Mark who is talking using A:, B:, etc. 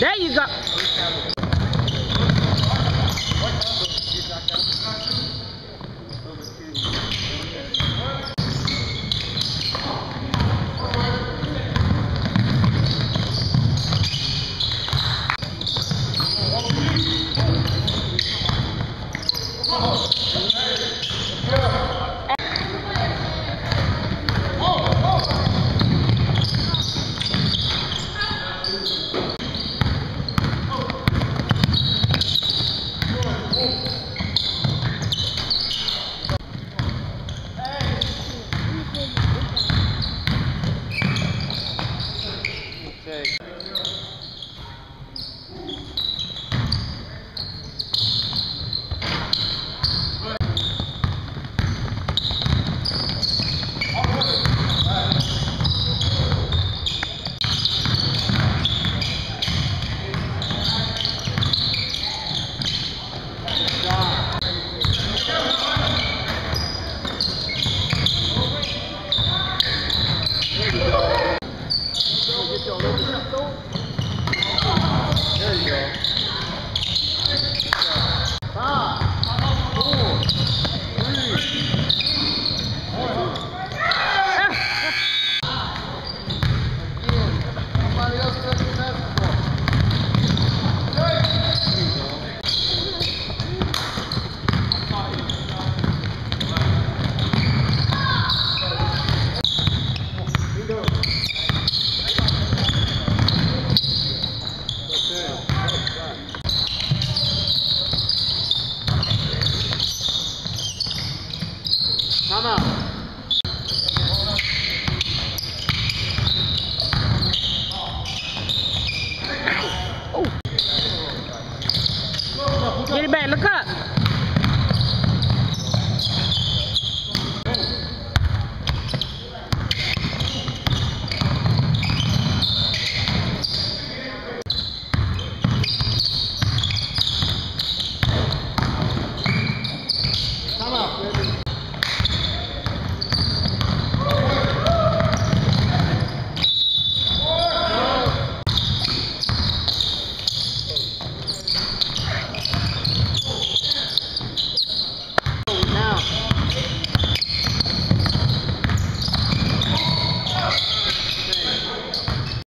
A: There you go. Get Look up.